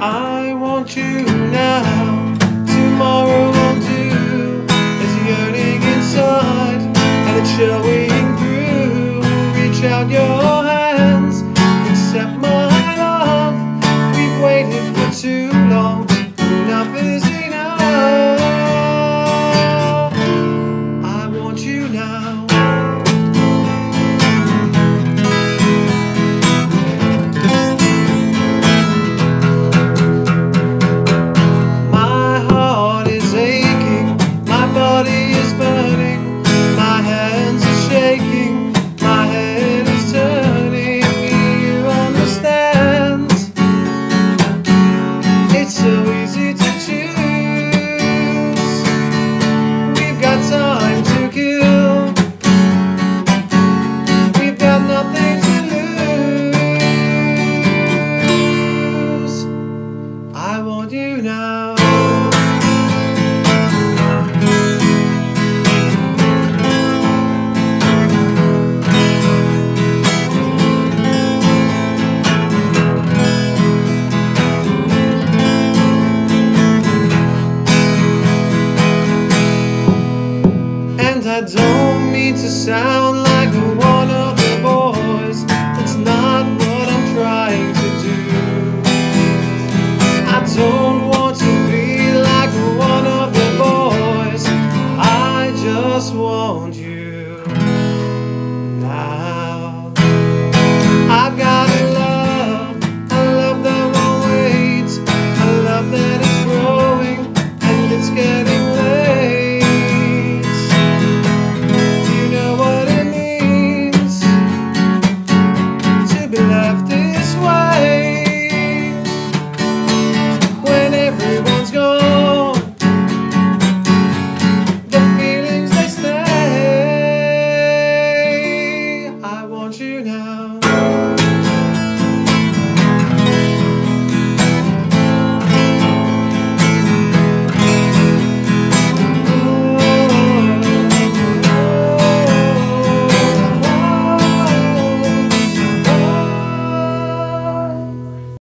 I want you now. Tomorrow I'll do. There's a yearning inside and it's showing through. Reach out your what is to sound like